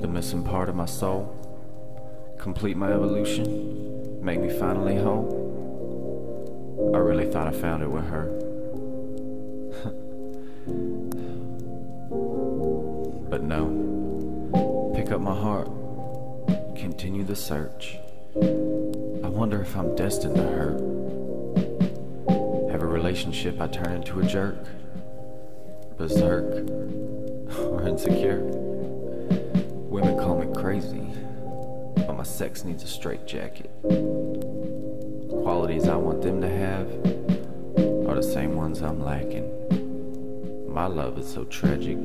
the missing part of my soul, complete my evolution, make me finally whole. I really thought I found it with her. but no. Pick up my heart, continue the search. I wonder if I'm destined to hurt. Have a relationship I turn into a jerk, berserk, or insecure. Women call me crazy, but my sex needs a straight jacket. Qualities I want them to have are the same ones I'm lacking. My love is so tragic.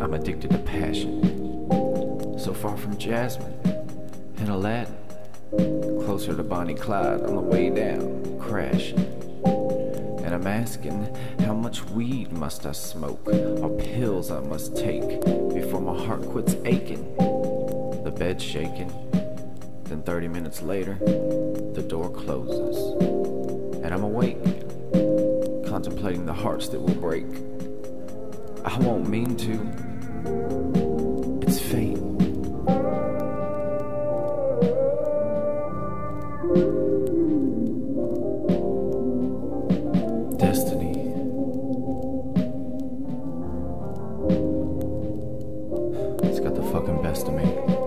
I'm addicted to passion. So far from Jasmine and Aladdin. Closer to Bonnie Clyde on the way down, crashing. And I'm asking, how much weed must I smoke? Or pills I must take before my heart quits aching? The bed shaking. Then 30 minutes later, the door closes. And I'm awake, contemplating the hearts that will break. I won't mean to. It's fate. Got the fucking best of me.